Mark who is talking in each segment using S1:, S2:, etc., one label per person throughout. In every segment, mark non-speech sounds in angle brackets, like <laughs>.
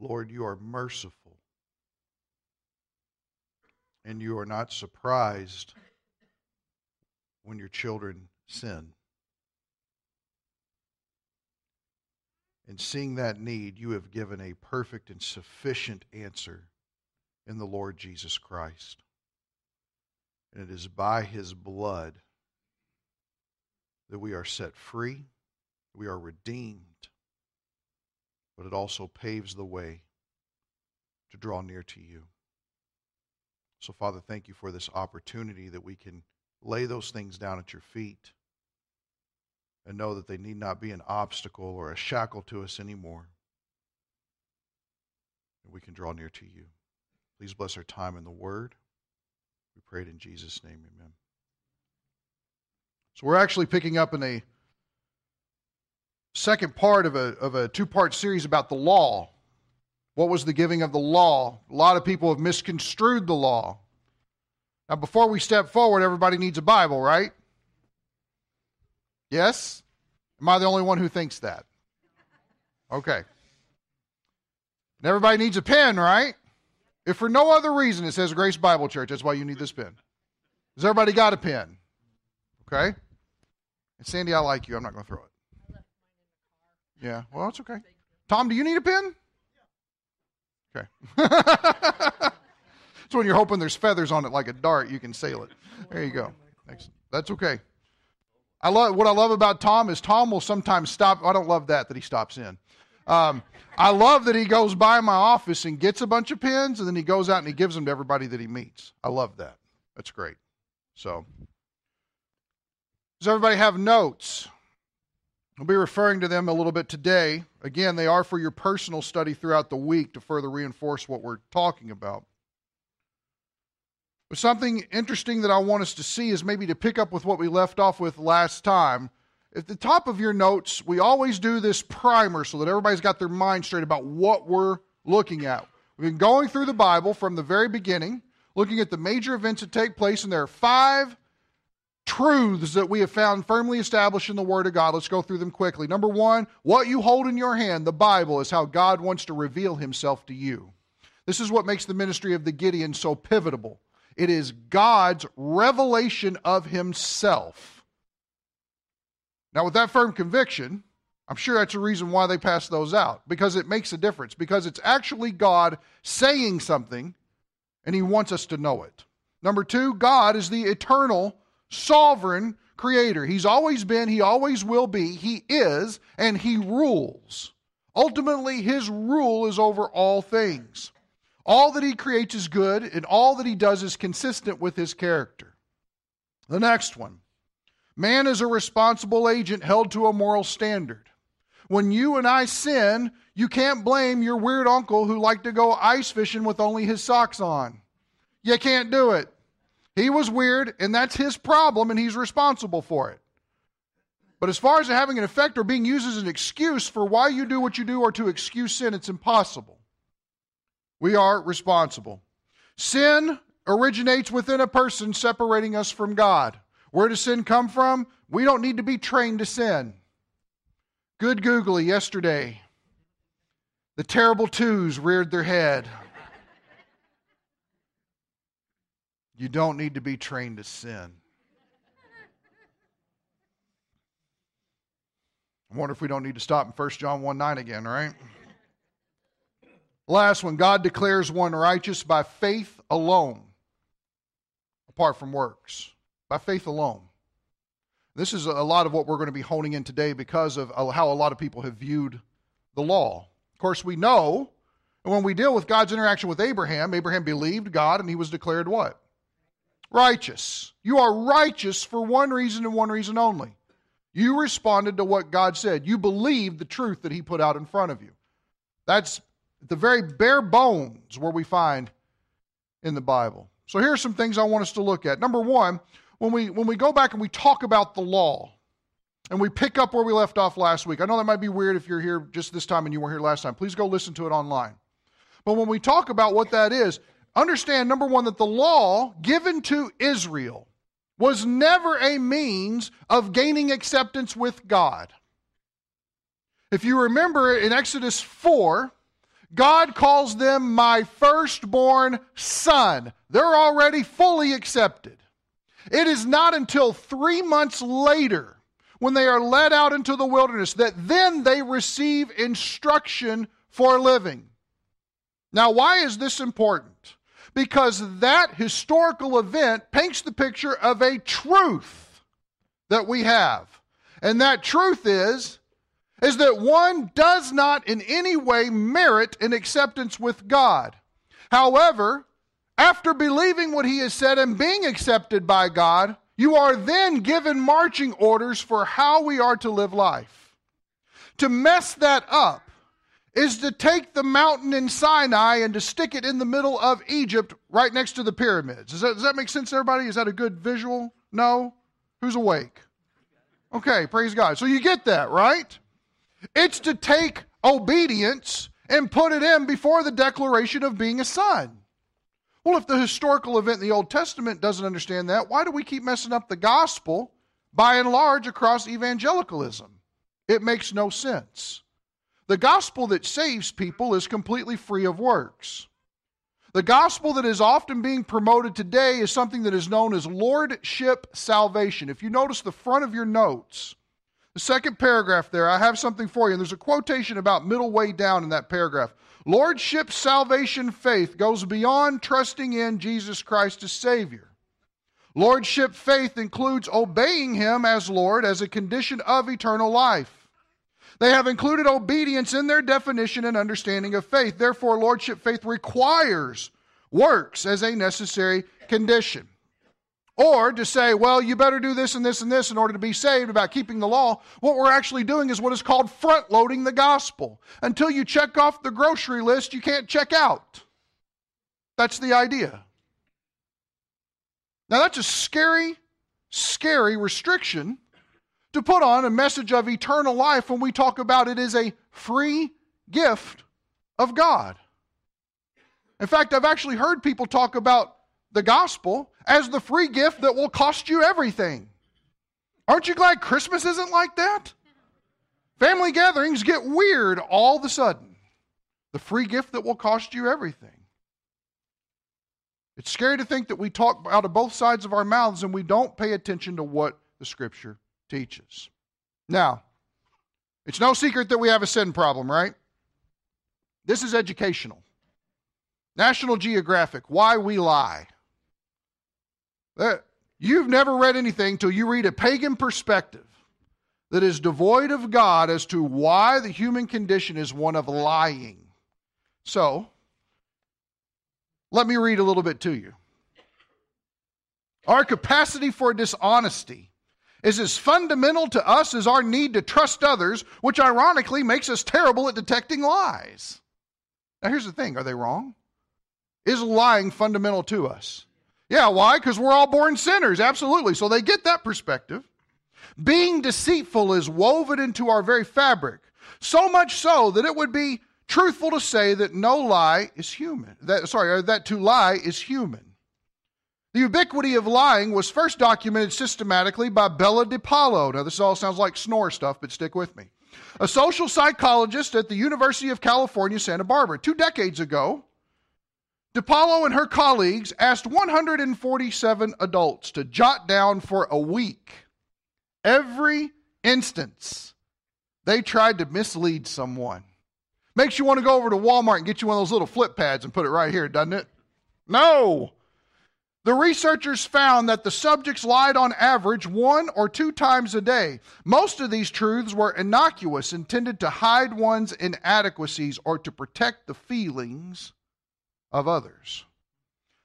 S1: Lord, you are merciful. And you are not surprised when your children sin. And seeing that need, you have given a perfect and sufficient answer in the Lord Jesus Christ. And it is by his blood that we are set free, we are redeemed, but it also paves the way to draw near to you. So, Father, thank you for this opportunity that we can lay those things down at your feet and know that they need not be an obstacle or a shackle to us anymore. And we can draw near to you. Please bless our time in the Word. We pray it in Jesus' name. Amen. So we're actually picking up in a second part of a, of a two part series about the law. What was the giving of the law? A lot of people have misconstrued the law. Now, before we step forward, everybody needs a Bible, right? Yes? Am I the only one who thinks that? Okay. And everybody needs a pen, right? If for no other reason it says Grace Bible Church, that's why you need this pen. Has everybody got a pen? Okay. And Sandy, I like you. I'm not going to throw it. Yeah. Well, it's okay. Tom, do you need a pen? Okay. <laughs> so when you're hoping there's feathers on it like a dart, you can sail it. There you go. Thanks. That's okay. I love what I love about Tom is Tom will sometimes stop. I don't love that that he stops in. Um, I love that he goes by my office and gets a bunch of pens, and then he goes out and he gives them to everybody that he meets. I love that. That's great. So, does everybody have notes? I'll be referring to them a little bit today. Again, they are for your personal study throughout the week to further reinforce what we're talking about. But something interesting that I want us to see is maybe to pick up with what we left off with last time. At the top of your notes, we always do this primer so that everybody's got their mind straight about what we're looking at. We've been going through the Bible from the very beginning, looking at the major events that take place, and there are five truths that we have found firmly established in the Word of God. Let's go through them quickly. Number one, what you hold in your hand, the Bible, is how God wants to reveal Himself to you. This is what makes the ministry of the Gideon so pivotal. It is God's revelation of himself. Now, with that firm conviction, I'm sure that's a reason why they pass those out, because it makes a difference, because it's actually God saying something, and he wants us to know it. Number two, God is the eternal, sovereign creator. He's always been, he always will be, he is, and he rules. Ultimately, his rule is over all things. All that he creates is good, and all that he does is consistent with his character. The next one man is a responsible agent held to a moral standard. When you and I sin, you can't blame your weird uncle who liked to go ice fishing with only his socks on. You can't do it. He was weird, and that's his problem, and he's responsible for it. But as far as having an effect or being used as an excuse for why you do what you do or to excuse sin, it's impossible. We are responsible. Sin originates within a person, separating us from God. Where does sin come from? We don't need to be trained to sin. Good googly yesterday. The terrible twos reared their head. You don't need to be trained to sin. I wonder if we don't need to stop in 1 John 1 9 again, right? Last one God declares one righteous by faith alone, apart from works. By faith alone. This is a lot of what we're going to be honing in today because of uh, how a lot of people have viewed the law. Of course, we know when we deal with God's interaction with Abraham, Abraham believed God and he was declared what? Righteous. You are righteous for one reason and one reason only. You responded to what God said. You believed the truth that he put out in front of you. That's the very bare bones where we find in the Bible. So here are some things I want us to look at. Number one, when we when we go back and we talk about the law, and we pick up where we left off last week. I know that might be weird if you're here just this time and you weren't here last time. Please go listen to it online. But when we talk about what that is, understand number one that the law given to Israel was never a means of gaining acceptance with God. If you remember in Exodus 4, God calls them my firstborn son. They're already fully accepted. It is not until three months later, when they are led out into the wilderness, that then they receive instruction for living. Now, why is this important? Because that historical event paints the picture of a truth that we have. And that truth is is that one does not in any way merit an acceptance with God. However, after believing what he has said and being accepted by God, you are then given marching orders for how we are to live life. To mess that up is to take the mountain in Sinai and to stick it in the middle of Egypt right next to the pyramids. Does that, does that make sense, everybody? Is that a good visual? No? Who's awake? Okay, praise God. So you get that, right? It's to take obedience and put it in before the declaration of being a son. Well, if the historical event in the Old Testament doesn't understand that, why do we keep messing up the gospel by and large across evangelicalism? It makes no sense. The gospel that saves people is completely free of works. The gospel that is often being promoted today is something that is known as lordship salvation. If you notice the front of your notes, the second paragraph there, I have something for you, and there's a quotation about middle way down in that paragraph. Lordship salvation faith goes beyond trusting in Jesus Christ as Savior. Lordship faith includes obeying Him as Lord as a condition of eternal life. They have included obedience in their definition and understanding of faith. Therefore, Lordship faith requires works as a necessary condition. Or to say, well, you better do this and this and this in order to be saved about keeping the law, what we're actually doing is what is called front loading the gospel. Until you check off the grocery list, you can't check out. That's the idea. Now, that's a scary, scary restriction to put on a message of eternal life when we talk about it is a free gift of God. In fact, I've actually heard people talk about the gospel as the free gift that will cost you everything. Aren't you glad Christmas isn't like that? Family gatherings get weird all of a sudden. The free gift that will cost you everything. It's scary to think that we talk out of both sides of our mouths and we don't pay attention to what the Scripture teaches. Now, it's no secret that we have a sin problem, right? This is educational. National Geographic, Why We Lie. Uh, you've never read anything till you read a pagan perspective that is devoid of God as to why the human condition is one of lying. So, let me read a little bit to you. Our capacity for dishonesty is as fundamental to us as our need to trust others, which ironically makes us terrible at detecting lies. Now, here's the thing are they wrong? Is lying fundamental to us? Yeah, why? Because we're all born sinners, absolutely. So they get that perspective. Being deceitful is woven into our very fabric, so much so that it would be truthful to say that no lie is human. That, sorry, that to lie is human. The ubiquity of lying was first documented systematically by Bella DePaulo. Now, this all sounds like snore stuff, but stick with me. A social psychologist at the University of California, Santa Barbara. Two decades ago, DePaulo and her colleagues asked 147 adults to jot down for a week every instance they tried to mislead someone. Makes you want to go over to Walmart and get you one of those little flip pads and put it right here, doesn't it? No. The researchers found that the subjects lied on average one or two times a day. Most of these truths were innocuous, intended to hide one's inadequacies or to protect the feelings of others.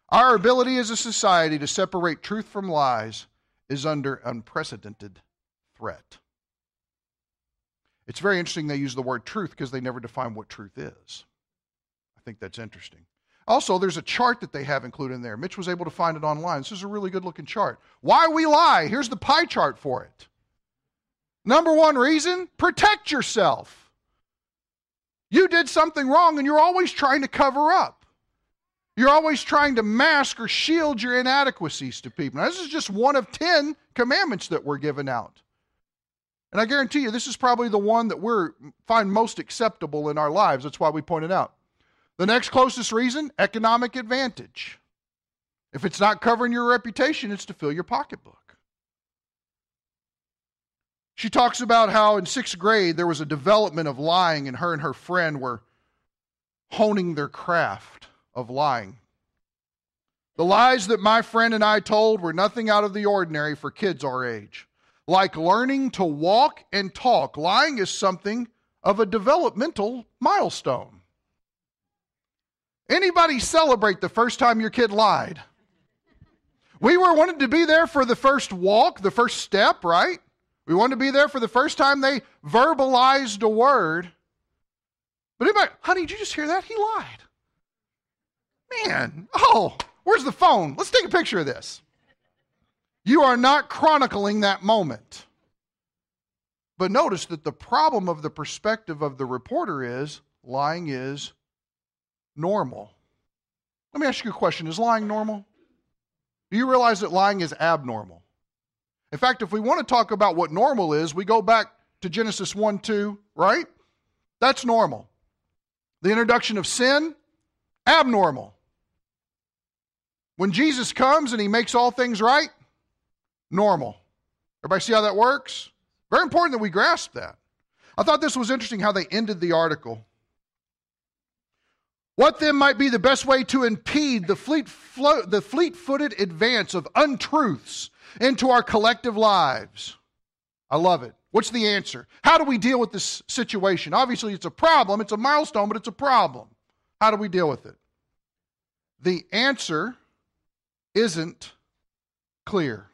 S1: Our ability as a society to separate truth from lies is under unprecedented threat. It's very interesting they use the word truth because they never define what truth is. I think that's interesting. Also, there's a chart that they have included in there. Mitch was able to find it online. This is a really good looking chart. Why we lie? Here's the pie chart for it. Number one reason protect yourself. You did something wrong and you're always trying to cover up. You're always trying to mask or shield your inadequacies to people. Now, this is just one of 10 commandments that we're given out. And I guarantee you, this is probably the one that we find most acceptable in our lives. That's why we point it out. The next closest reason economic advantage. If it's not covering your reputation, it's to fill your pocketbook. She talks about how in sixth grade there was a development of lying, and her and her friend were honing their craft of lying. The lies that my friend and I told were nothing out of the ordinary for kids our age. Like learning to walk and talk, lying is something of a developmental milestone. Anybody celebrate the first time your kid lied? We were wanted to be there for the first walk, the first step, right? We wanted to be there for the first time they verbalized a word. But anybody, honey, did you just hear that? He lied. Man, oh, where's the phone? Let's take a picture of this. You are not chronicling that moment. But notice that the problem of the perspective of the reporter is lying is normal. Let me ask you a question Is lying normal? Do you realize that lying is abnormal? In fact, if we want to talk about what normal is, we go back to Genesis 1 2, right? That's normal. The introduction of sin, abnormal. When Jesus comes and he makes all things right, normal. Everybody see how that works? Very important that we grasp that. I thought this was interesting how they ended the article. What then might be the best way to impede the fleet flo- the fleet-footed advance of untruths into our collective lives? I love it. What's the answer? How do we deal with this situation? Obviously, it's a problem. It's a milestone, but it's a problem. How do we deal with it? The answer isn't clear.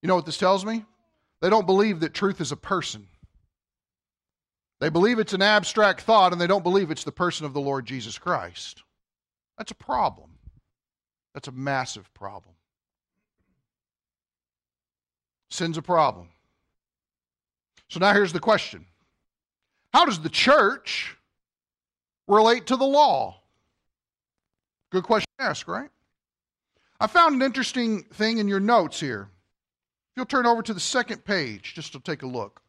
S1: You know what this tells me? They don't believe that truth is a person. They believe it's an abstract thought and they don't believe it's the person of the Lord Jesus Christ. That's a problem. That's a massive problem. Sin's a problem. So now here's the question How does the church relate to the law? Good question to ask, right? I found an interesting thing in your notes here. If you'll turn over to the second page, just to take a look.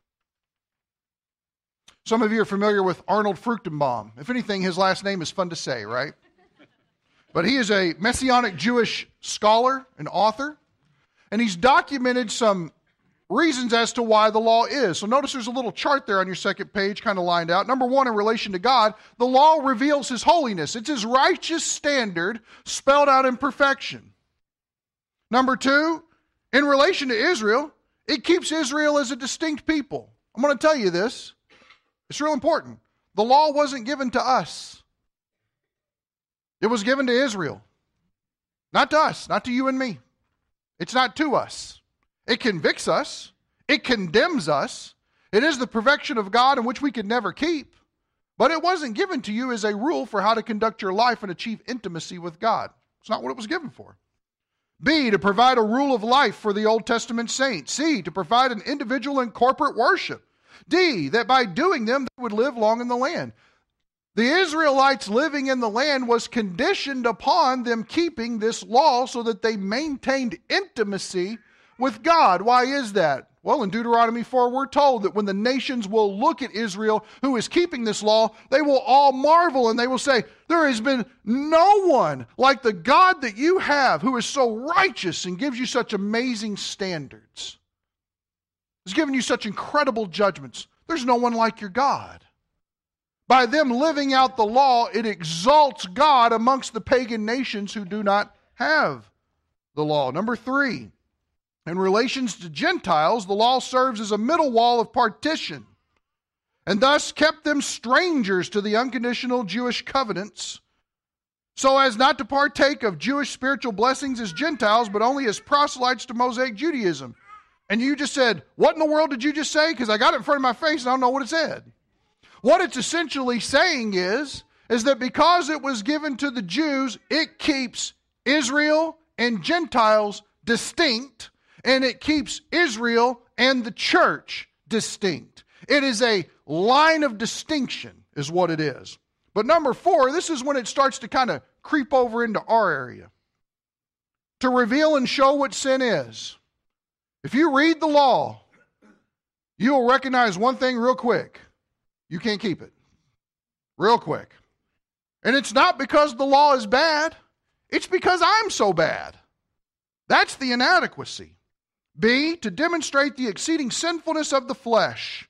S1: Some of you are familiar with Arnold Fruchtenbaum. If anything, his last name is fun to say, right? But he is a Messianic Jewish scholar and author, and he's documented some reasons as to why the law is. So notice there's a little chart there on your second page, kind of lined out. Number one, in relation to God, the law reveals his holiness, it's his righteous standard spelled out in perfection. Number two, in relation to Israel, it keeps Israel as a distinct people. I'm going to tell you this it's real important. The law wasn't given to us, it was given to Israel. Not to us, not to you and me. It's not to us. It convicts us, it condemns us. It is the perfection of God in which we could never keep. But it wasn't given to you as a rule for how to conduct your life and achieve intimacy with God. It's not what it was given for. B, to provide a rule of life for the Old Testament saints. C, to provide an individual and corporate worship. D, that by doing them they would live long in the land. The Israelites living in the land was conditioned upon them keeping this law so that they maintained intimacy with God. Why is that? Well, in Deuteronomy 4, we're told that when the nations will look at Israel, who is keeping this law, they will all marvel and they will say, There has been no one like the God that you have who is so righteous and gives you such amazing standards. Has given you such incredible judgments. There's no one like your God. By them living out the law, it exalts God amongst the pagan nations who do not have the law. Number three, in relations to Gentiles, the law serves as a middle wall of partition and thus kept them strangers to the unconditional Jewish covenants, so as not to partake of Jewish spiritual blessings as Gentiles, but only as proselytes to Mosaic Judaism. And you just said, What in the world did you just say? Because I got it in front of my face and I don't know what it said. What it's essentially saying is, is that because it was given to the Jews, it keeps Israel and Gentiles distinct, and it keeps Israel and the church distinct. It is a line of distinction, is what it is. But number four, this is when it starts to kind of creep over into our area to reveal and show what sin is. If you read the law, you'll recognize one thing real quick you can't keep it. Real quick. And it's not because the law is bad, it's because I'm so bad. That's the inadequacy. B, to demonstrate the exceeding sinfulness of the flesh.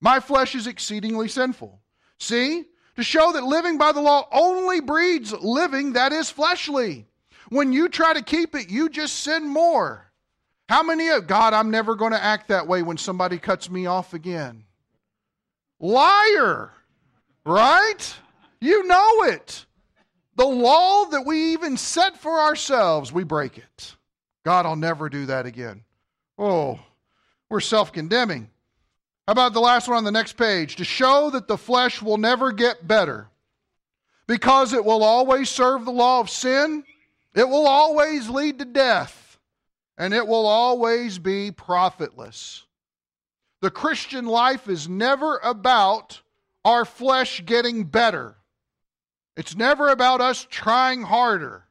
S1: My flesh is exceedingly sinful. C, to show that living by the law only breeds living that is fleshly. When you try to keep it, you just sin more. How many of God, I'm never going to act that way when somebody cuts me off again? Liar, right? You know it. The law that we even set for ourselves, we break it. God, I'll never do that again. Oh, we're self condemning. How about the last one on the next page? To show that the flesh will never get better because it will always serve the law of sin, it will always lead to death, and it will always be profitless. The Christian life is never about our flesh getting better. It's never about us trying harder.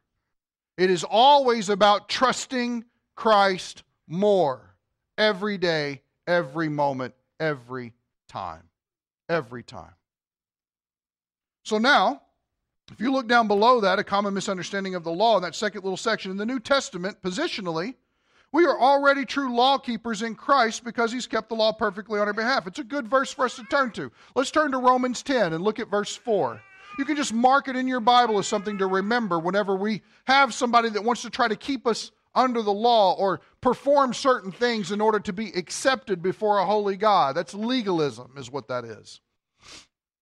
S1: It is always about trusting Christ more every day, every moment, every time. Every time. So now, if you look down below that, a common misunderstanding of the law in that second little section, in the New Testament, positionally, we are already true law keepers in Christ because he's kept the law perfectly on our behalf. It's a good verse for us to turn to. Let's turn to Romans 10 and look at verse 4. You can just mark it in your Bible as something to remember whenever we have somebody that wants to try to keep us under the law or perform certain things in order to be accepted before a holy God. That's legalism, is what that is.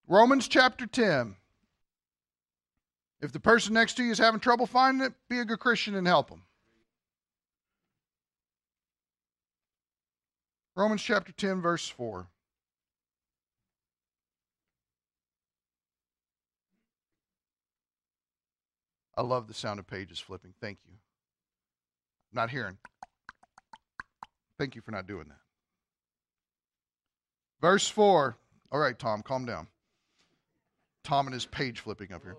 S1: Romans chapter 10. If the person next to you is having trouble finding it, be a good Christian and help them. Romans chapter 10, verse 4. I love the sound of pages flipping. Thank you. I'm not hearing. Thank you for not doing that. Verse 4. All right, Tom, calm down. Tom and his page flipping up here.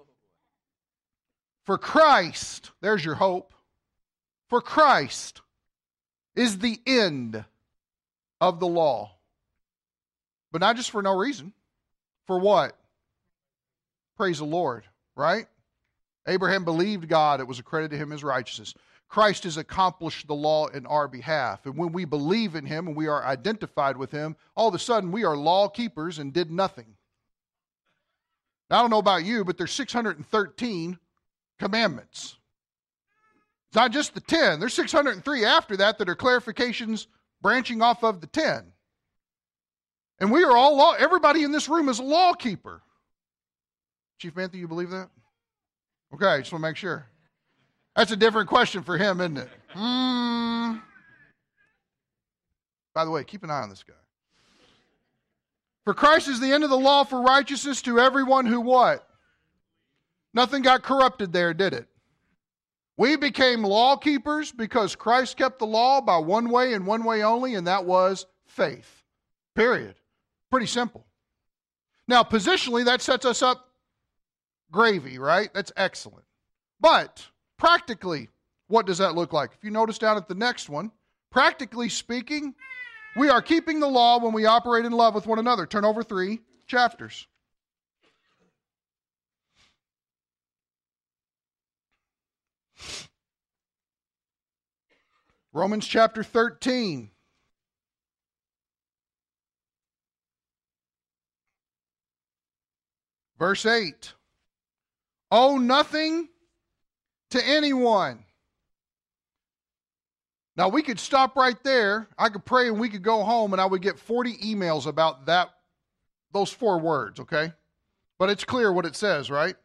S1: For Christ, there's your hope. For Christ is the end of the law. But not just for no reason. For what? Praise the Lord, right? Abraham believed God, it was accredited to him as righteousness. Christ has accomplished the law in our behalf. And when we believe in him and we are identified with him, all of a sudden we are law keepers and did nothing. Now, I don't know about you, but there's 613 commandments. It's not just the 10, there's 603 after that that are clarifications branching off of the 10. And we are all law, everybody in this room is a law keeper. Chief Mantha, you believe that? Okay, I just want to make sure. That's a different question for him, isn't it? Mm. By the way, keep an eye on this guy. For Christ is the end of the law for righteousness to everyone who what? Nothing got corrupted there, did it? We became law keepers because Christ kept the law by one way and one way only, and that was faith. Period. Pretty simple. Now, positionally, that sets us up gravy, right? That's excellent. But practically, what does that look like? If you notice down at the next one, practically speaking, we are keeping the law when we operate in love with one another. Turn over three chapters. Romans chapter 13. Verse 8. Owe nothing to anyone. Now, we could stop right there. I could pray and we could go home and I would get 40 emails about that, those four words, okay? But it's clear what it says, right?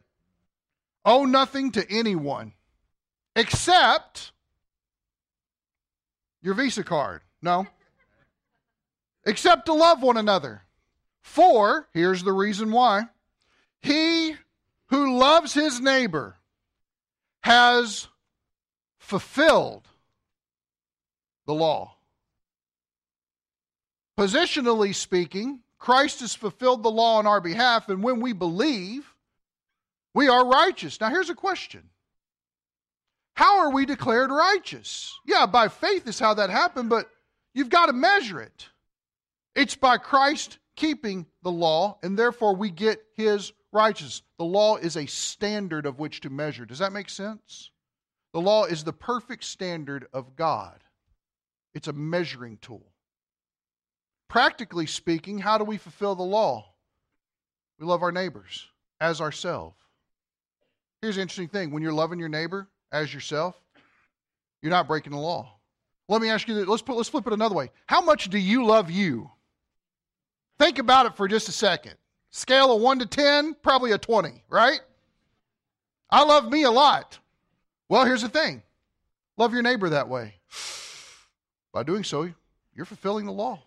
S1: Owe nothing to anyone except your Visa card. No. Except to love one another. For, here's the reason why he who loves his neighbor has fulfilled the law. Positionally speaking, Christ has fulfilled the law on our behalf, and when we believe, we are righteous. Now, here's a question How are we declared righteous? Yeah, by faith is how that happened, but you've got to measure it. It's by Christ keeping the law, and therefore we get his righteousness. The law is a standard of which to measure. Does that make sense? The law is the perfect standard of God, it's a measuring tool. Practically speaking, how do we fulfill the law? We love our neighbors as ourselves. Here's the interesting thing when you're loving your neighbor as yourself, you're not breaking the law. Let me ask you this. Let's, put, let's flip it another way. How much do you love you? Think about it for just a second. Scale of 1 to 10, probably a 20, right? I love me a lot. Well, here's the thing love your neighbor that way. <sighs> By doing so, you're fulfilling the law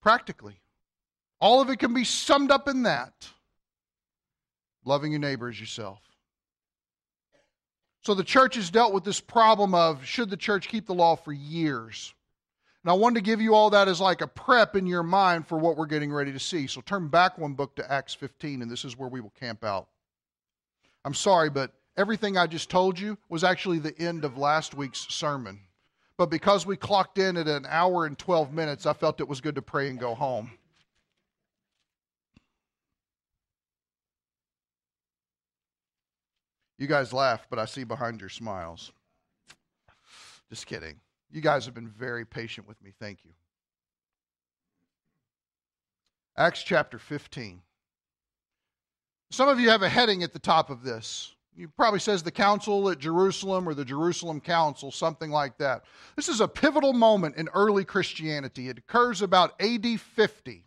S1: practically. All of it can be summed up in that loving your neighbor as yourself. So the church has dealt with this problem of should the church keep the law for years. And I wanted to give you all that as like a prep in your mind for what we're getting ready to see. So turn back one book to Acts 15, and this is where we will camp out. I'm sorry, but everything I just told you was actually the end of last week's sermon. But because we clocked in at an hour and 12 minutes, I felt it was good to pray and go home. You guys laugh, but I see behind your smiles. Just kidding. You guys have been very patient with me. Thank you. Acts chapter 15. Some of you have a heading at the top of this. It probably says the council at Jerusalem or the Jerusalem Council, something like that. This is a pivotal moment in early Christianity. It occurs about AD 50.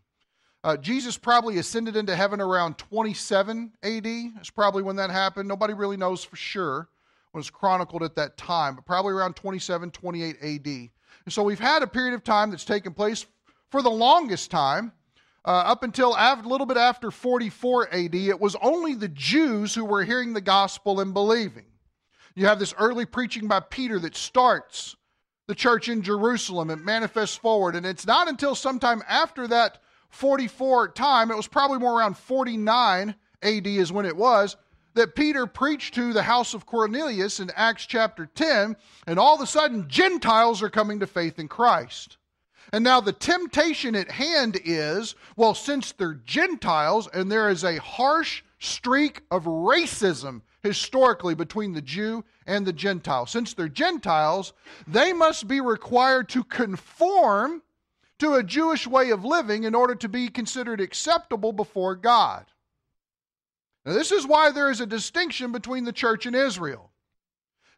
S1: Uh, Jesus probably ascended into heaven around 27 AD. That's probably when that happened. Nobody really knows for sure when it's chronicled at that time, but probably around 27, 28 AD. And so we've had a period of time that's taken place for the longest time. Uh, up until a little bit after 44 AD, it was only the Jews who were hearing the gospel and believing. You have this early preaching by Peter that starts the church in Jerusalem. It manifests forward. And it's not until sometime after that 44 time, it was probably more around 49 AD is when it was, that Peter preached to the house of Cornelius in Acts chapter 10, and all of a sudden Gentiles are coming to faith in Christ. And now the temptation at hand is well, since they're Gentiles and there is a harsh streak of racism historically between the Jew and the Gentile, since they're Gentiles, they must be required to conform to a Jewish way of living in order to be considered acceptable before God. Now, this is why there is a distinction between the church and Israel,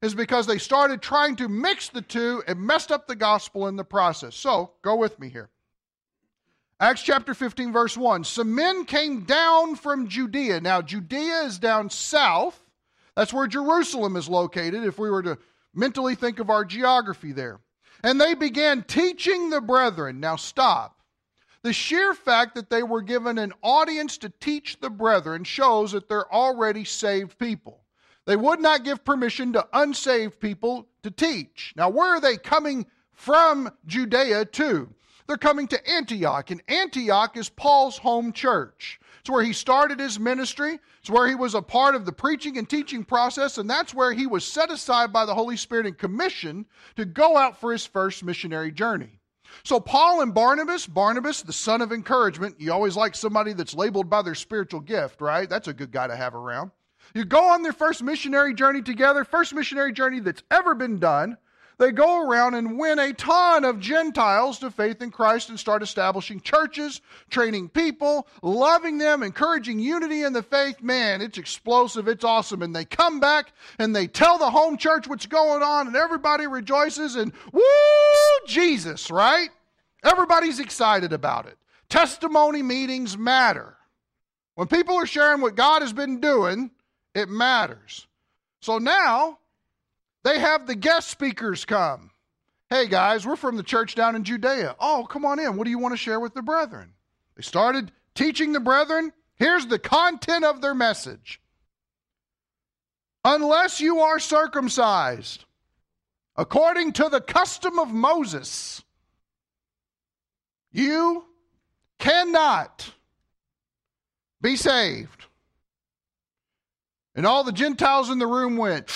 S1: is because they started trying to mix the two and messed up the gospel in the process. So, go with me here. Acts chapter 15, verse 1. Some men came down from Judea. Now, Judea is down south. That's where Jerusalem is located, if we were to mentally think of our geography there. And they began teaching the brethren. Now stop. The sheer fact that they were given an audience to teach the brethren shows that they're already saved people. They would not give permission to unsaved people to teach. Now, where are they coming from Judea to? They're coming to Antioch, and Antioch is Paul's home church. It's where he started his ministry. It's where he was a part of the preaching and teaching process, and that's where he was set aside by the Holy Spirit and commissioned to go out for his first missionary journey. So, Paul and Barnabas, Barnabas, the son of encouragement, you always like somebody that's labeled by their spiritual gift, right? That's a good guy to have around. You go on their first missionary journey together, first missionary journey that's ever been done. They go around and win a ton of Gentiles to faith in Christ and start establishing churches, training people, loving them, encouraging unity in the faith. Man, it's explosive, it's awesome. And they come back and they tell the home church what's going on, and everybody rejoices and woo, Jesus, right? Everybody's excited about it. Testimony meetings matter. When people are sharing what God has been doing, it matters. So now, they have the guest speakers come. Hey guys, we're from the church down in Judea. Oh, come on in. What do you want to share with the brethren? They started teaching the brethren. Here's the content of their message. Unless you are circumcised according to the custom of Moses, you cannot be saved. And all the Gentiles in the room went,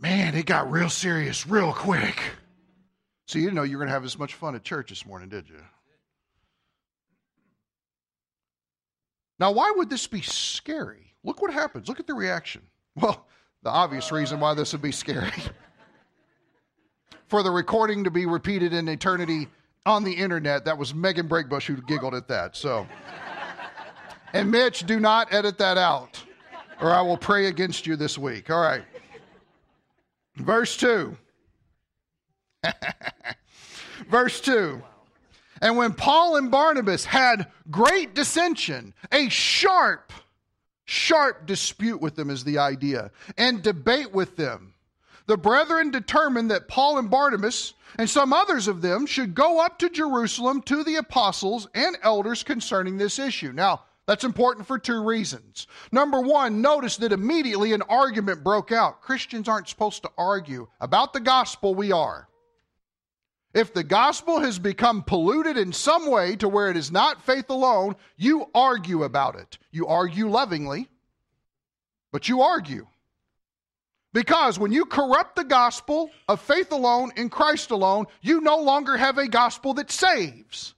S1: Man, it got real serious real quick. So you didn't know you were going to have as much fun at church this morning, did you? Now, why would this be scary? Look what happens. Look at the reaction. Well, the obvious reason why this would be scary <laughs> for the recording to be repeated in eternity on the internet, that was Megan Breakbush who giggled at that. So, and Mitch, do not edit that out, or I will pray against you this week. All right. Verse 2. <laughs> Verse 2. And when Paul and Barnabas had great dissension, a sharp, sharp dispute with them is the idea, and debate with them, the brethren determined that Paul and Barnabas and some others of them should go up to Jerusalem to the apostles and elders concerning this issue. Now, that's important for two reasons. Number one, notice that immediately an argument broke out. Christians aren't supposed to argue. About the gospel, we are. If the gospel has become polluted in some way to where it is not faith alone, you argue about it. You argue lovingly, but you argue. Because when you corrupt the gospel of faith alone in Christ alone, you no longer have a gospel that saves.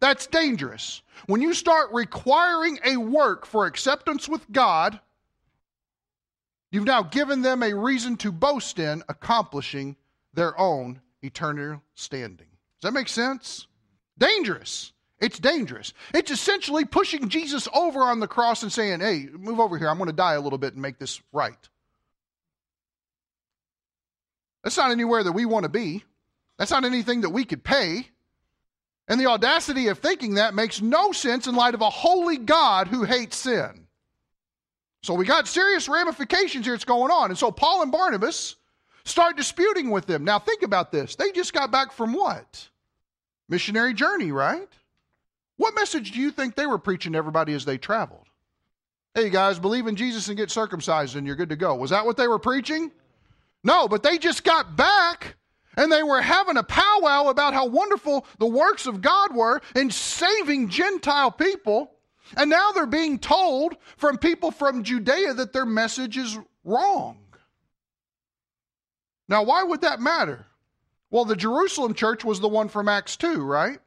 S1: That's dangerous. When you start requiring a work for acceptance with God, you've now given them a reason to boast in accomplishing their own eternal standing. Does that make sense? Dangerous. It's dangerous. It's essentially pushing Jesus over on the cross and saying, hey, move over here. I'm going to die a little bit and make this right. That's not anywhere that we want to be. That's not anything that we could pay. And the audacity of thinking that makes no sense in light of a holy God who hates sin. So we got serious ramifications here that's going on. And so Paul and Barnabas start disputing with them. Now think about this. They just got back from what? Missionary journey, right? What message do you think they were preaching to everybody as they traveled? Hey guys, believe in Jesus and get circumcised and you're good to go. Was that what they were preaching? No, but they just got back and they were having a powwow about how wonderful the works of God were in saving Gentile people. And now they're being told from people from Judea that their message is wrong. Now, why would that matter? Well, the Jerusalem church was the one from Acts 2, right?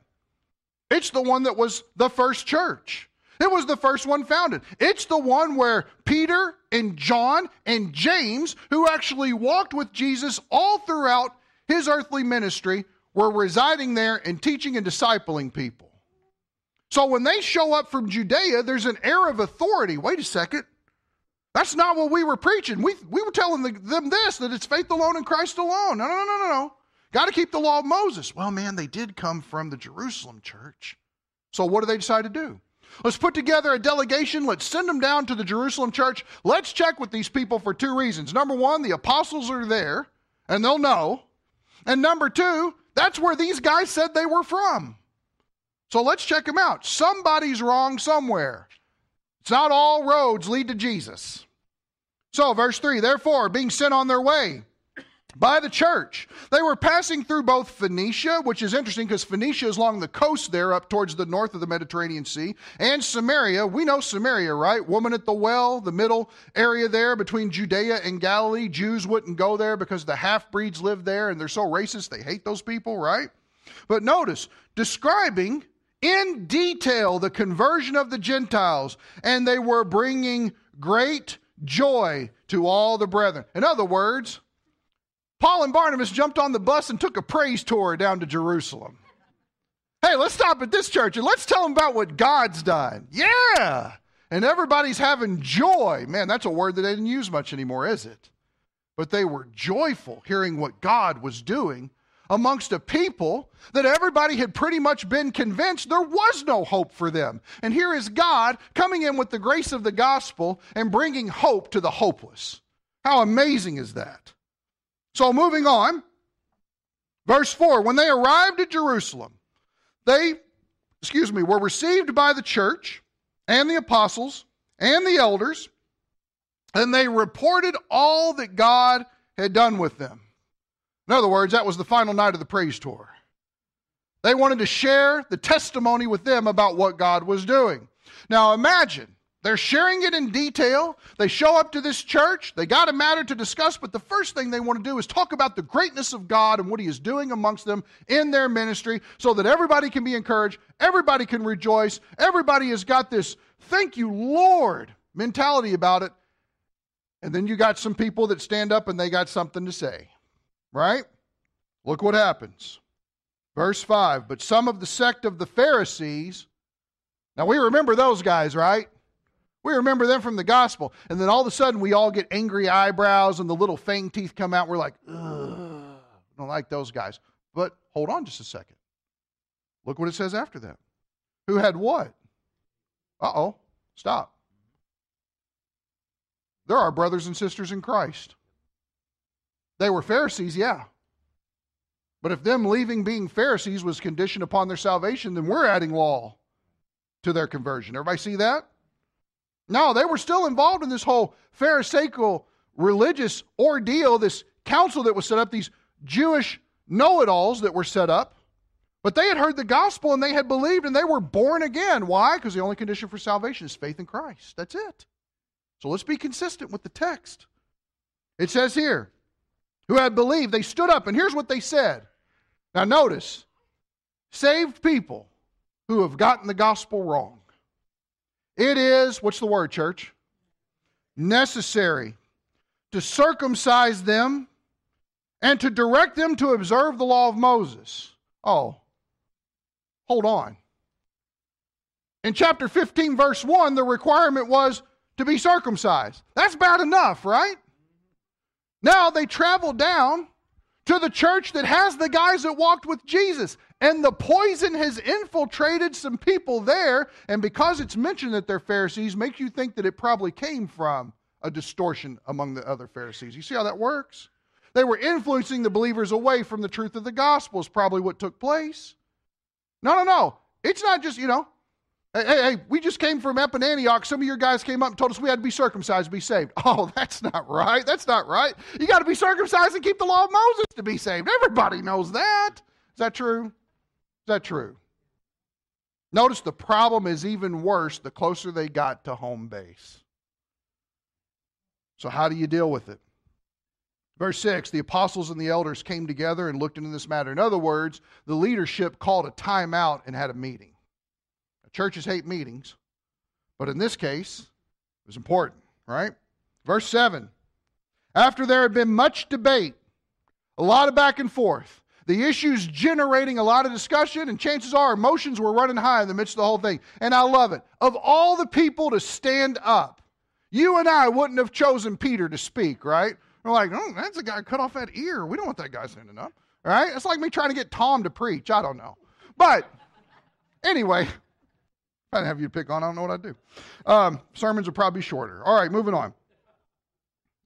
S1: It's the one that was the first church. It was the first one founded. It's the one where Peter and John and James, who actually walked with Jesus all throughout his earthly ministry, were residing there and teaching and discipling people. So when they show up from Judea, there's an air of authority. Wait a second. That's not what we were preaching. We, we were telling the, them this that it's faith alone in Christ alone. No, no, no, no, no. Got to keep the law of Moses. Well, man, they did come from the Jerusalem church. So what do they decide to do? Let's put together a delegation. Let's send them down to the Jerusalem church. Let's check with these people for two reasons. Number one, the apostles are there and they'll know. And number two, that's where these guys said they were from. So let's check them out. Somebody's wrong somewhere. It's not all roads lead to Jesus. So, verse 3 Therefore, being sent on their way by the church, they were passing through both Phoenicia, which is interesting because Phoenicia is along the coast there up towards the north of the Mediterranean Sea, and Samaria. We know Samaria, right? Woman at the well, the middle area there between Judea and Galilee. Jews wouldn't go there because the half breeds live there and they're so racist they hate those people, right? But notice, describing in detail the conversion of the Gentiles, and they were bringing great joy to all the brethren. In other words, Paul and Barnabas jumped on the bus and took a praise tour down to Jerusalem. Hey, let's stop at this church and let's tell them about what God's done. Yeah. And everybody's having joy. Man, that's a word that they didn't use much anymore, is it? But they were joyful hearing what God was doing amongst a people that everybody had pretty much been convinced there was no hope for them. And here is God coming in with the grace of the gospel and bringing hope to the hopeless. How amazing is that? So, moving on, verse 4 when they arrived at Jerusalem, they, excuse me, were received by the church and the apostles and the elders, and they reported all that God had done with them. In other words, that was the final night of the praise tour. They wanted to share the testimony with them about what God was doing. Now imagine They're sharing it in detail. They show up to this church. They got a matter to discuss, but the first thing they want to do is talk about the greatness of God and what He is doing amongst them in their ministry so that everybody can be encouraged, everybody can rejoice, everybody has got this thank you, Lord mentality about it. And then you got some people that stand up and they got something to say, right? Look what happens. Verse 5 But some of the sect of the Pharisees, now we remember those guys, right? We remember them from the gospel. And then all of a sudden, we all get angry eyebrows and the little fang teeth come out. We're like, ugh, don't like those guys. But hold on just a second. Look what it says after that. Who had what? Uh oh. Stop. There are brothers and sisters in Christ. They were Pharisees, yeah. But if them leaving being Pharisees was conditioned upon their salvation, then we're adding law to their conversion. Everybody see that? No, they were still involved in this whole Pharisaical religious ordeal, this council that was set up, these Jewish know it alls that were set up. But they had heard the gospel and they had believed and they were born again. Why? Because the only condition for salvation is faith in Christ. That's it. So let's be consistent with the text. It says here, who had believed, they stood up, and here's what they said. Now, notice, saved people who have gotten the gospel wrong. It is, what's the word, church? Necessary to circumcise them and to direct them to observe the law of Moses. Oh, hold on. In chapter 15, verse 1, the requirement was to be circumcised. That's bad enough, right? Now they travel down to the church that has the guys that walked with Jesus. And the poison has infiltrated some people there. And because it's mentioned that they're Pharisees, makes you think that it probably came from a distortion among the other Pharisees. You see how that works? They were influencing the believers away from the truth of the gospel, is probably what took place. No, no, no. It's not just, you know, hey, hey, we just came from up in Antioch. Some of your guys came up and told us we had to be circumcised to be saved. <laughs> Oh, that's not right. That's not right. You got to be circumcised and keep the law of Moses to be saved. Everybody knows that. Is that true? Is that true? Notice the problem is even worse the closer they got to home base. So, how do you deal with it? Verse 6 the apostles and the elders came together and looked into this matter. In other words, the leadership called a timeout and had a meeting. Churches hate meetings, but in this case, it was important, right? Verse 7 After there had been much debate, a lot of back and forth, the issues generating a lot of discussion, and chances are emotions were running high in the midst of the whole thing. And I love it. Of all the people to stand up, you and I wouldn't have chosen Peter to speak, right? We're like, oh, that's a guy cut off that ear. We don't want that guy standing up, right? It's like me trying to get Tom to preach. I don't know. But anyway, I have you to pick on, I don't know what I'd do. Um, sermons are probably shorter. All right, moving on.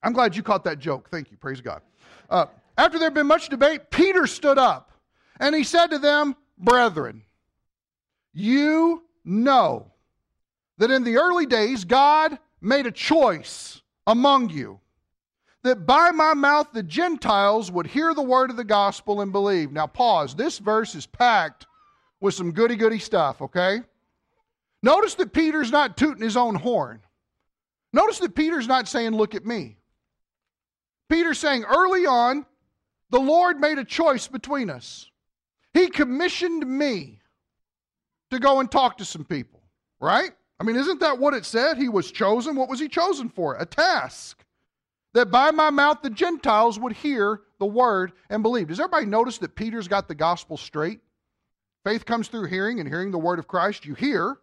S1: I'm glad you caught that joke. Thank you. Praise God. Uh, after there had been much debate, Peter stood up and he said to them, Brethren, you know that in the early days God made a choice among you that by my mouth the Gentiles would hear the word of the gospel and believe. Now, pause. This verse is packed with some goody goody stuff, okay? Notice that Peter's not tooting his own horn. Notice that Peter's not saying, Look at me. Peter's saying, Early on, the Lord made a choice between us. He commissioned me to go and talk to some people, right? I mean, isn't that what it said? He was chosen. What was he chosen for? A task. That by my mouth the Gentiles would hear the word and believe. Does everybody notice that Peter's got the gospel straight? Faith comes through hearing, and hearing the word of Christ, you hear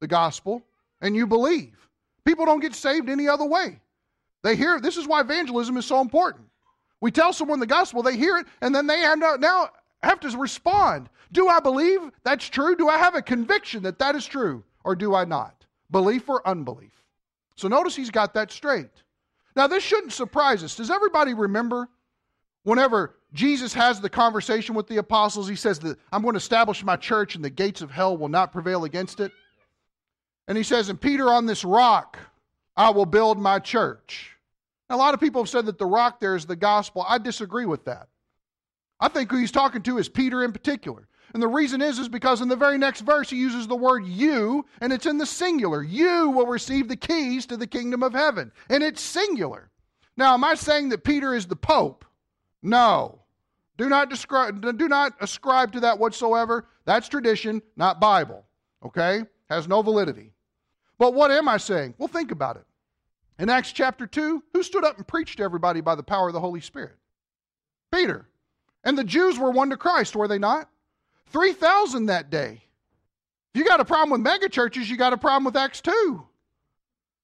S1: the gospel and you believe. People don't get saved any other way. They hear this is why evangelism is so important. We tell someone the gospel, they hear it, and then they have now have to respond. Do I believe that's true? Do I have a conviction that that is true, or do I not? Belief or unbelief? So notice he's got that straight. Now, this shouldn't surprise us. Does everybody remember whenever Jesus has the conversation with the apostles? He says that I'm going to establish my church and the gates of hell will not prevail against it. And he says, And Peter, on this rock, I will build my church. Now, a lot of people have said that the rock there is the gospel. I disagree with that. I think who he's talking to is Peter in particular. And the reason is, is because in the very next verse he uses the word you, and it's in the singular. You will receive the keys to the kingdom of heaven. And it's singular. Now, am I saying that Peter is the Pope? No. Do not, describe, do not ascribe to that whatsoever. That's tradition, not Bible. Okay? Has no validity. But what am I saying? Well, think about it. In Acts chapter 2, who stood up and preached to everybody by the power of the Holy Spirit? Peter. And the Jews were won to Christ, were they not? 3,000 that day. If you got a problem with megachurches, you got a problem with Acts 2.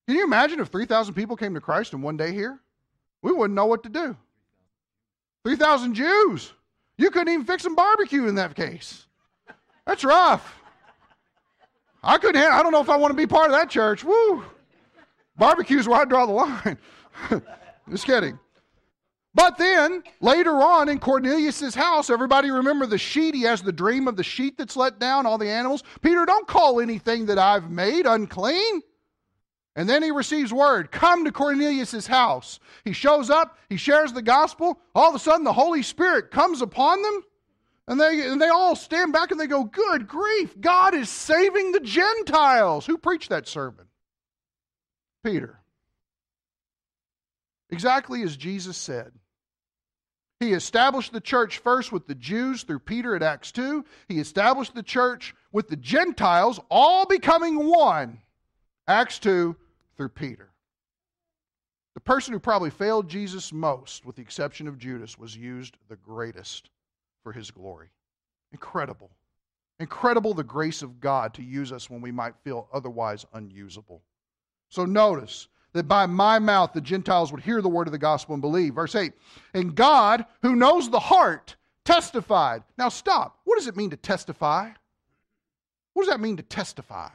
S1: Can you imagine if 3,000 people came to Christ in one day here? We wouldn't know what to do. 3,000 Jews. You couldn't even fix some barbecue in that case. That's rough. I couldn't, I don't know if I want to be part of that church. Woo. Barbecue's where I draw the line. <laughs> Just kidding. But then later on in Cornelius's house, everybody remember the sheet. He has the dream of the sheet that's let down, all the animals. Peter, don't call anything that I've made unclean. And then he receives word come to Cornelius's house. He shows up, he shares the gospel. All of a sudden, the Holy Spirit comes upon them. And they, and they all stand back and they go, Good grief, God is saving the Gentiles. Who preached that sermon? Peter. Exactly as Jesus said. He established the church first with the Jews through Peter at Acts 2. He established the church with the Gentiles, all becoming one, Acts 2 through Peter. The person who probably failed Jesus most, with the exception of Judas, was used the greatest for his glory. Incredible. Incredible the grace of God to use us when we might feel otherwise unusable. So notice that by my mouth the Gentiles would hear the word of the gospel and believe. Verse 8, and God, who knows the heart, testified. Now stop. What does it mean to testify? What does that mean to testify?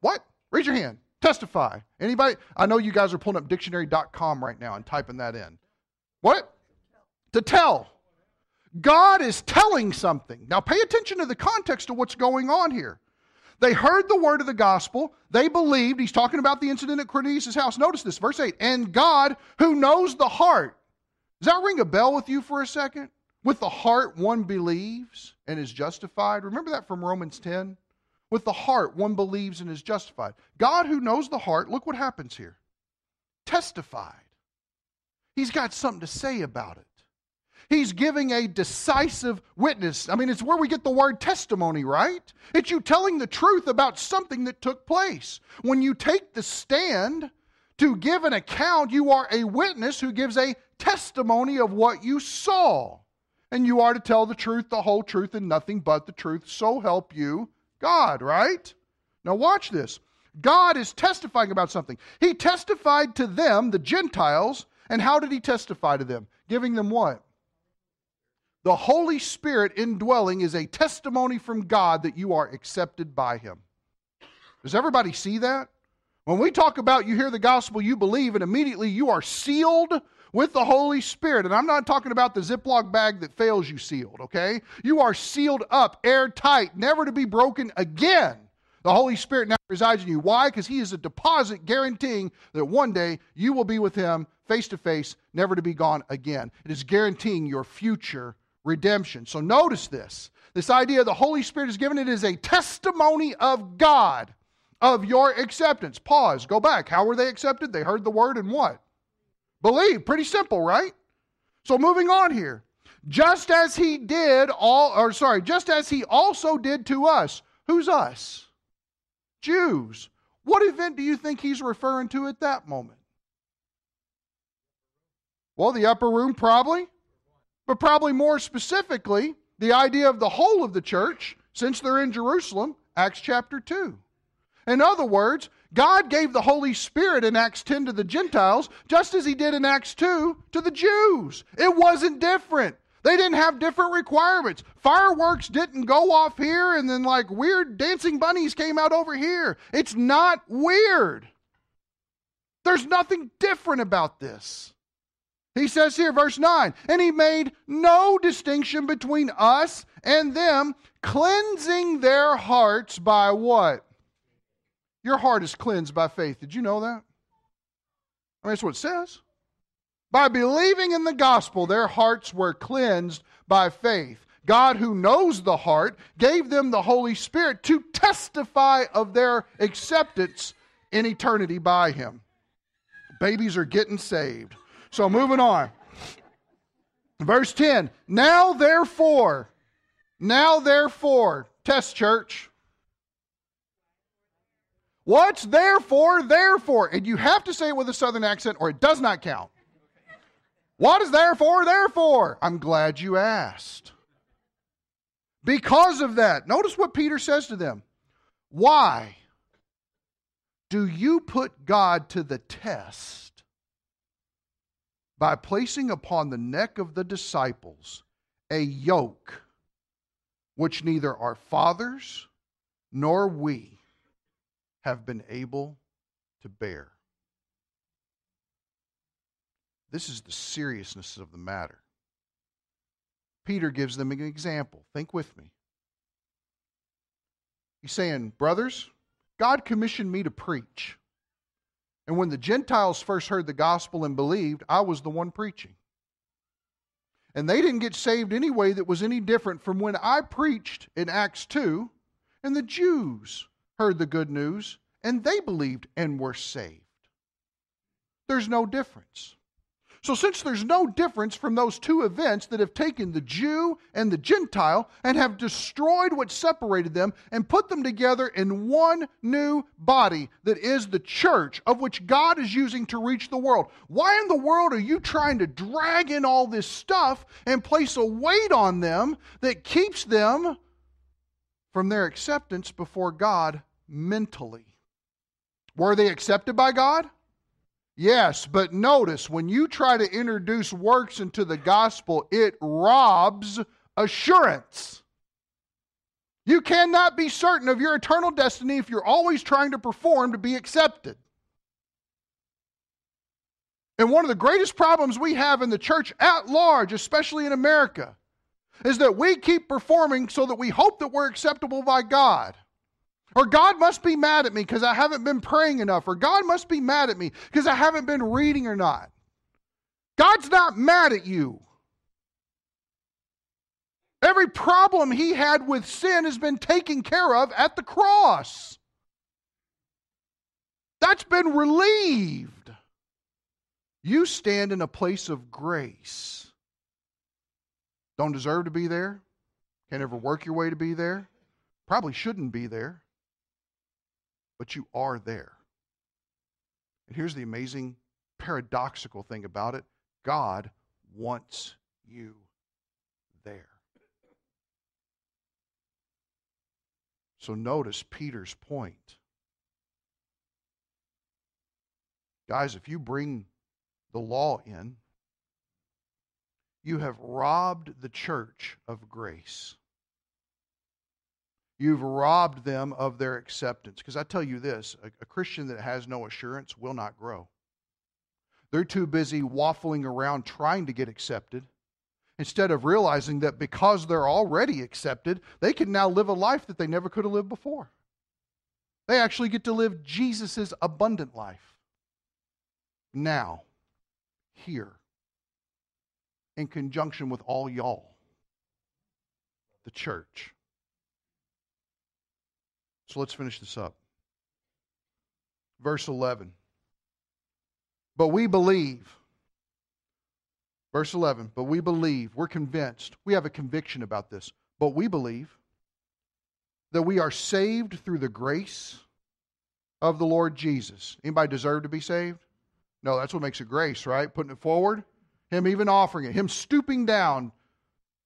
S1: What? Raise your hand. Testify. Anybody? I know you guys are pulling up dictionary.com right now and typing that in. What? To tell. God is telling something. Now pay attention to the context of what's going on here. They heard the word of the gospel. They believed. He's talking about the incident at Cornelius' house. Notice this, verse 8. And God, who knows the heart. Does that ring a bell with you for a second? With the heart, one believes and is justified. Remember that from Romans 10? With the heart, one believes and is justified. God, who knows the heart, look what happens here. Testified. He's got something to say about it. He's giving a decisive witness. I mean, it's where we get the word testimony, right? It's you telling the truth about something that took place. When you take the stand to give an account, you are a witness who gives a testimony of what you saw. And you are to tell the truth, the whole truth, and nothing but the truth. So help you God, right? Now, watch this. God is testifying about something. He testified to them, the Gentiles, and how did he testify to them? Giving them what? The Holy Spirit indwelling is a testimony from God that you are accepted by Him. Does everybody see that? When we talk about you hear the gospel, you believe, and immediately you are sealed with the Holy Spirit. And I'm not talking about the Ziploc bag that fails you sealed, okay? You are sealed up, airtight, never to be broken again. The Holy Spirit now resides in you. Why? Because He is a deposit guaranteeing that one day you will be with Him face to face, never to be gone again. It is guaranteeing your future redemption. So notice this. This idea the Holy Spirit is given it is a testimony of God of your acceptance. Pause. Go back. How were they accepted? They heard the word and what? Believe. Pretty simple, right? So moving on here. Just as he did all or sorry, just as he also did to us. Who's us? Jews. What event do you think he's referring to at that moment? Well, the upper room probably but probably more specifically, the idea of the whole of the church since they're in Jerusalem, Acts chapter 2. In other words, God gave the Holy Spirit in Acts 10 to the Gentiles just as He did in Acts 2 to the Jews. It wasn't different. They didn't have different requirements. Fireworks didn't go off here and then like weird dancing bunnies came out over here. It's not weird. There's nothing different about this. He says here, verse 9, and he made no distinction between us and them, cleansing their hearts by what? Your heart is cleansed by faith. Did you know that? I mean, that's what it says. By believing in the gospel, their hearts were cleansed by faith. God, who knows the heart, gave them the Holy Spirit to testify of their acceptance in eternity by Him. Babies are getting saved. So, moving on. Verse 10 Now therefore, now therefore, test church. What's therefore, therefore? And you have to say it with a southern accent or it does not count. What is therefore, therefore? I'm glad you asked. Because of that, notice what Peter says to them. Why do you put God to the test by placing upon the neck of the disciples a yoke which neither our fathers nor we have been able to bear? This is the seriousness of the matter. Peter gives them an example. Think with me. He's saying, Brothers, God commissioned me to preach. And when the Gentiles first heard the gospel and believed, I was the one preaching. And they didn't get saved any way that was any different from when I preached in Acts 2, and the Jews heard the good news, and they believed and were saved. There's no difference. So, since there's no difference from those two events that have taken the Jew and the Gentile and have destroyed what separated them and put them together in one new body that is the church of which God is using to reach the world, why in the world are you trying to drag in all this stuff and place a weight on them that keeps them from their acceptance before God mentally? Were they accepted by God? Yes, but notice when you try to introduce works into the gospel, it robs assurance. You cannot be certain of your eternal destiny if you're always trying to perform to be accepted. And one of the greatest problems we have in the church at large, especially in America, is that we keep performing so that we hope that we're acceptable by God. Or God must be mad at me because I haven't been praying enough. Or God must be mad at me because I haven't been reading or not. God's not mad at you. Every problem he had with sin has been taken care of at the cross. That's been relieved. You stand in a place of grace. Don't deserve to be there. Can't ever work your way to be there. Probably shouldn't be there but you are there. And here's the amazing paradoxical thing about it God wants you there. So notice Peter's point. Guys, if you bring the law in, you have robbed the church of grace. You've robbed them of their acceptance. Because I tell you this a, a, Christian that has no assurance will not grow. They're too busy waffling around trying to get accepted instead of realizing that because they're already accepted, they can now live a life that they never could have lived before. They actually get to live Jesus' abundant life. Now, here, in conjunction with all y'all, the church. So let's finish this up. Verse 11. But we believe. Verse 11. But we believe. We're convinced. We have a conviction about this. But we believe that we are saved through the grace of the Lord Jesus. Anybody deserve to be saved? No, that's what makes it grace, right? Putting it forward. Him even offering it. Him stooping down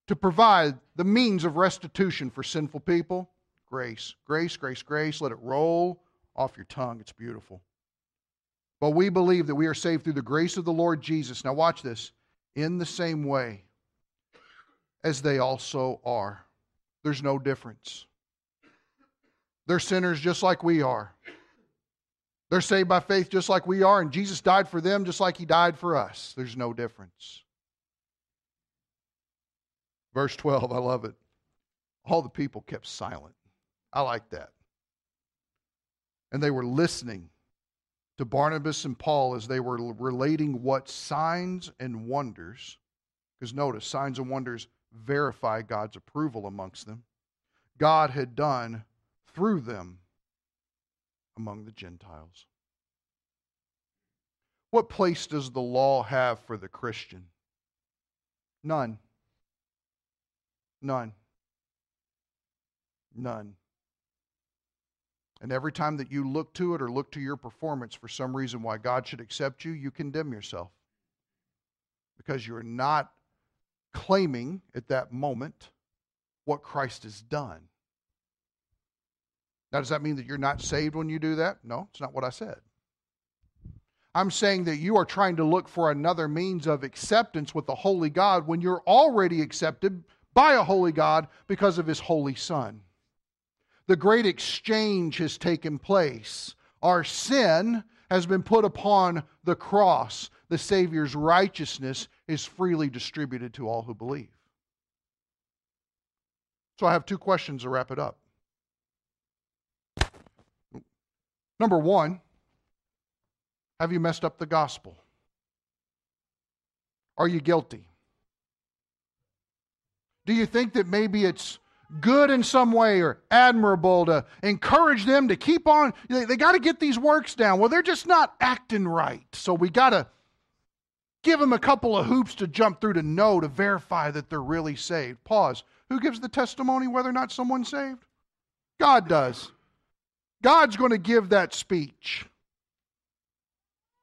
S1: to provide the means of restitution for sinful people. Grace, grace, grace, grace. Let it roll off your tongue. It's beautiful. But we believe that we are saved through the grace of the Lord Jesus. Now, watch this. In the same way as they also are. There's no difference. They're sinners just like we are. They're saved by faith just like we are, and Jesus died for them just like he died for us. There's no difference. Verse 12, I love it. All the people kept silent. I like that. And they were listening to Barnabas and Paul as they were relating what signs and wonders, because notice, signs and wonders verify God's approval amongst them, God had done through them among the Gentiles. What place does the law have for the Christian? None. None. None. And every time that you look to it or look to your performance for some reason why God should accept you, you condemn yourself. Because you're not claiming at that moment what Christ has done. Now, does that mean that you're not saved when you do that? No, it's not what I said. I'm saying that you are trying to look for another means of acceptance with the holy God when you're already accepted by a holy God because of his holy Son. The great exchange has taken place. Our sin has been put upon the cross. The Savior's righteousness is freely distributed to all who believe. So I have two questions to wrap it up. Number one, have you messed up the gospel? Are you guilty? Do you think that maybe it's good in some way or admirable to encourage them to keep on. They, they got to get these works down. Well, they're just not acting right. So we got to give them a couple of hoops to jump through to know to verify that they're really saved. Pause. Who gives the testimony whether or not someone's saved? God does. God's going to give that speech.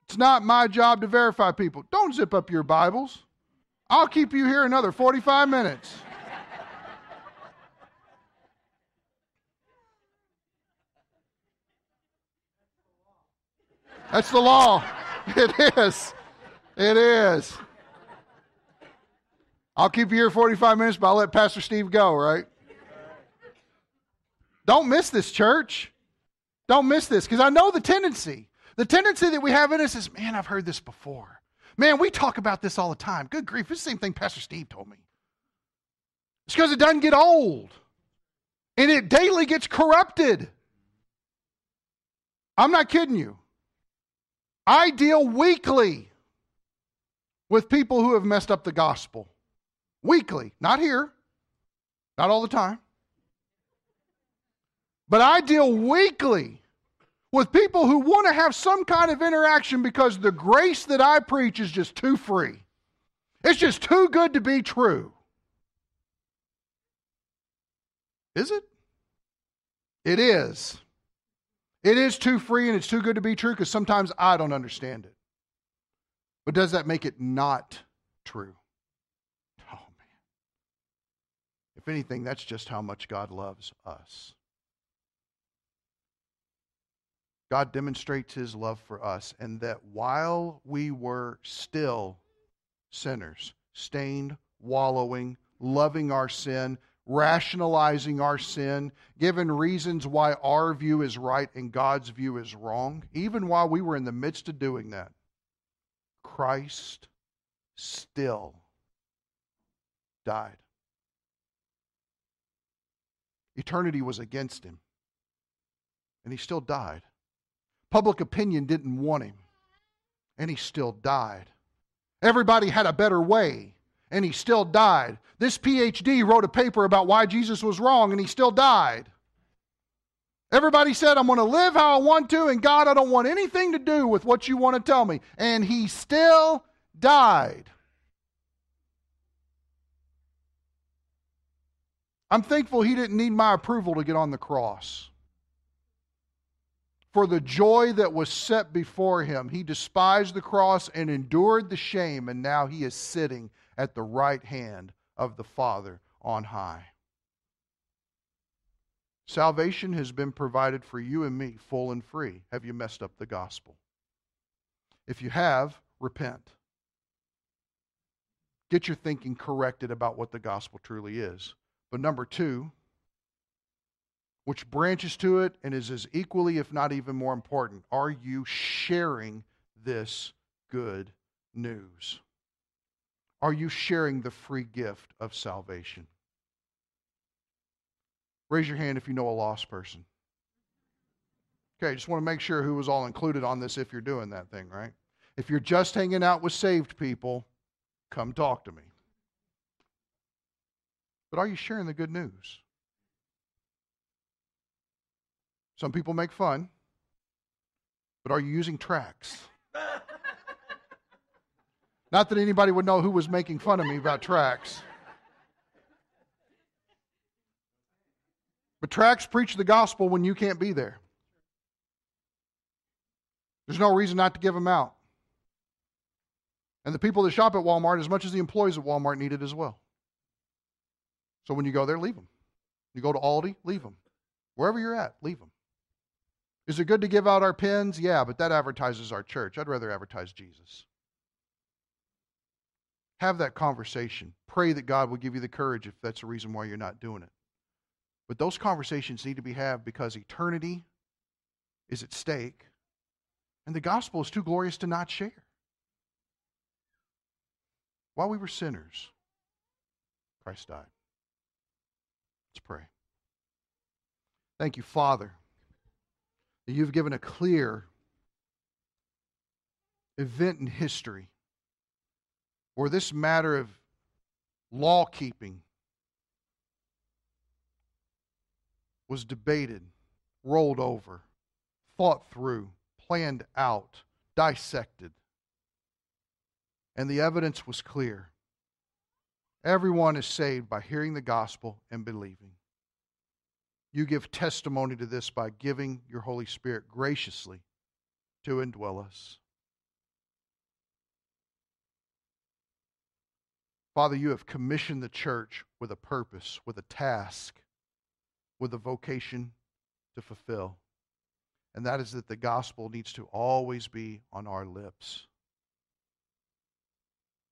S1: It's not my job to verify people. Don't zip up your Bibles. I'll keep you here another 45 minutes. That's the law. It is. It is. I'll keep you here 45 minutes, but I'll let Pastor Steve go, right? Don't miss this, church. Don't miss this, because I know the tendency. The tendency that we have in us is, man, I've heard this before. Man, we talk about this all the time. Good grief, it's the same thing Pastor Steve told me. It's because it doesn't get old. And it daily gets corrupted. I'm not kidding you. I deal weekly with people who have messed up the gospel. Weekly, not here, not all the time. But I deal weekly with people who want to have some kind of interaction because the grace that I preach is just too free. It's just too good to be true. Is it? It is. It is too free and it's too good to be true because sometimes I don't understand it. But does that make it not true? Oh, man. If anything, that's just how much God loves us. God demonstrates his love for us, and that while we were still sinners, stained, wallowing, loving our sin, rationalizing our sin, given reasons why our view is right and God's view is wrong, even while we were in the midst of doing that, Christ still died. Eternity was against him, and he still died. Public opinion didn't want him, and he still died. Everybody had a better way, and he still died. This PhD wrote a paper about why Jesus was wrong, and he still died. Everybody said, I'm going to live how I want to, and God, I don't want anything to do with what you want to tell me. And he still died. I'm thankful he didn't need my approval to get on the cross. For the joy that was set before him, he despised the cross and endured the shame, and now he is sitting at the right hand of the Father on high. Salvation has been provided for you and me, full and free. Have you messed up the gospel? If you have, repent. Get your thinking corrected about what the gospel truly is. But number two, which branches to it and is as equally, if not even more important, are you sharing this good news? Are you sharing the free gift of salvation? Raise your hand if you know a lost person. Okay, just want to make sure who was all included on this if you're doing that thing, right? If you're just hanging out with saved people, come talk to me. But are you sharing the good news? Some people make fun, but are you using tracts? Not that anybody would know who was making fun of me about tracts. But tracts preach the gospel when you can't be there. There's no reason not to give them out. And the people that shop at Walmart, as much as the employees at Walmart, need it as well. So when you go there, leave them. You go to Aldi, leave them. Wherever you're at, leave them. Is it good to give out our pens? Yeah, but that advertises our church. I'd rather advertise Jesus. Have that conversation. Pray that God will give you the courage if that's the reason why you're not doing it. But those conversations need to be had because eternity is at stake and the gospel is too glorious to not share. While we were sinners, Christ died. Let's pray. Thank you, Father, that you've given a clear event in history where this matter of law keeping was debated, rolled over, thought through, planned out, dissected. And the evidence was clear. Everyone is saved by hearing the gospel and believing. You give testimony to this by giving your Holy Spirit graciously to indwell us. Father, you have commissioned the church with a purpose, with a task, with a vocation to fulfill. And that is that the gospel needs to always be on our lips.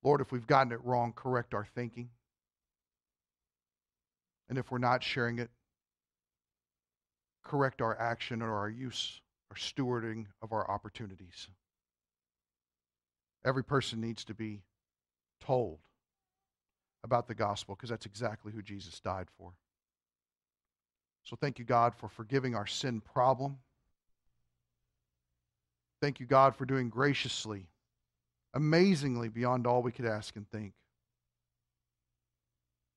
S1: Lord, if we've gotten it wrong, correct our thinking. And if we're not sharing it, correct our action or our use, our stewarding of our opportunities. Every person needs to be told about the gospel because that's exactly who Jesus died for. So thank you, God, for forgiving our sin problem. Thank you, God, for doing graciously, amazingly beyond all we could ask and think.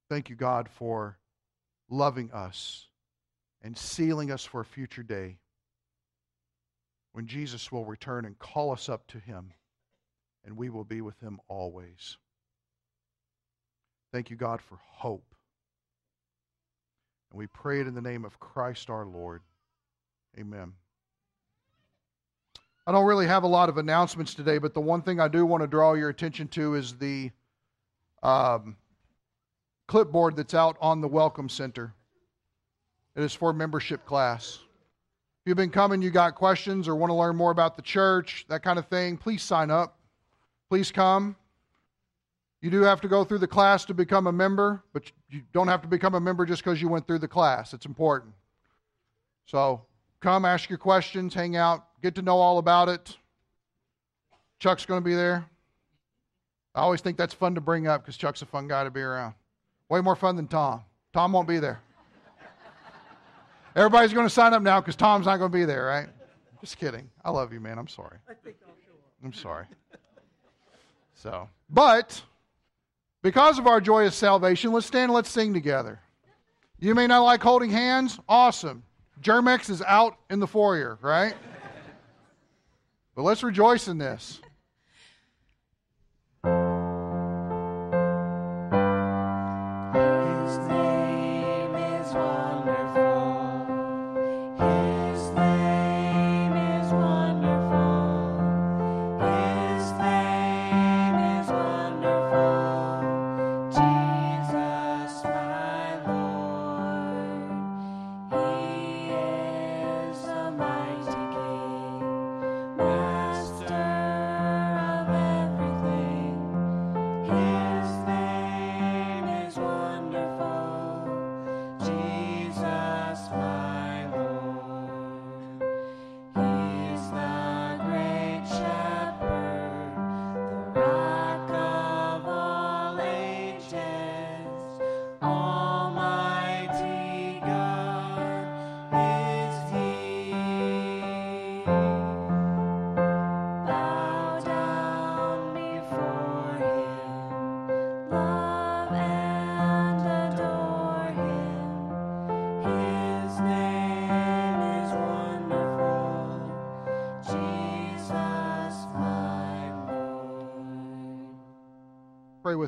S1: Thank you, God, for loving us and sealing us for a future day when Jesus will return and call us up to him, and we will be with him always. Thank you, God, for hope. And we pray it in the name of Christ our Lord. Amen. I don't really have a lot of announcements today, but the one thing I do want to draw your attention to is the um, clipboard that's out on the Welcome Center. It is for membership class. If you've been coming, you got questions or want to learn more about the church, that kind of thing, please sign up. Please come. You do have to go through the class to become a member, but you don't have to become a member just because you went through the class. It's important. So come, ask your questions, hang out, get to know all about it. Chuck's going to be there. I always think that's fun to bring up because Chuck's a fun guy to be around. Way more fun than Tom. Tom won't be there. Everybody's going to sign up now because Tom's not going to be there, right? Just kidding. I love you, man. I'm sorry. I think I'll show up. I'm sorry. So, but because of our joyous salvation, let's stand and let's sing together. You may not like holding hands. Awesome. Germ-X is out in the foyer, right? But let's rejoice in this.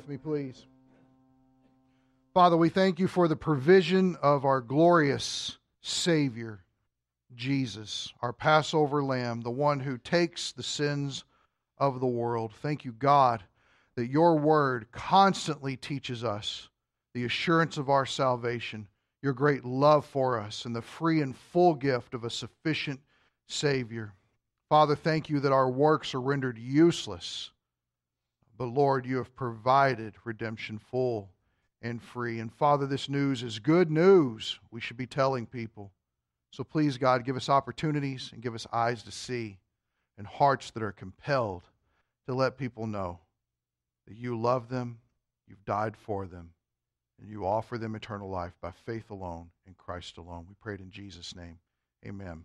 S1: Me, please. Father, we thank you for the provision of our glorious Savior, Jesus, our Passover lamb, the one who takes the sins of the world. Thank you, God, that your word constantly teaches us the assurance of our salvation, your great love for us, and the free and full gift of a sufficient Savior. Father, thank you that our works are rendered useless. But Lord, you have provided redemption full and free. And Father, this news is good news we should be telling people. So please, God, give us opportunities and give us eyes to see and hearts that are compelled to let people know that you love them, you've died for them, and you offer them eternal life by faith alone in Christ alone. We pray it in Jesus' name. Amen.